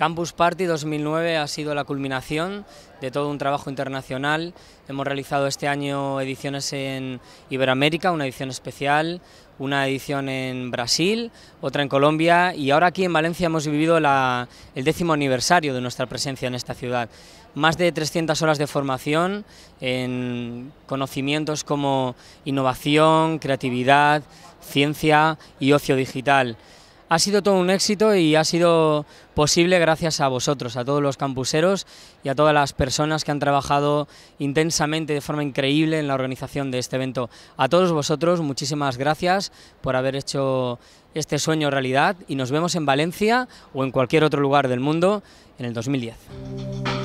Campus Party 2009 ha sido la culminación de todo un trabajo internacional. Hemos realizado este año ediciones en Iberoamérica, una edición especial, una edición en Brasil, otra en Colombia y ahora aquí en Valencia hemos vivido el décimo aniversario de nuestra presencia en esta ciudad. Más de 300 horas de formación en conocimientos como innovación, creatividad, ciencia y ocio digital. Ha sido todo un éxito y ha sido posible gracias a vosotros, a todos los campuseros y a todas las personas que han trabajado intensamente de forma increíble en la organización de este evento. A todos vosotros, muchísimas gracias por haber hecho este sueño realidad y nos vemos en Valencia o en cualquier otro lugar del mundo en el 2010.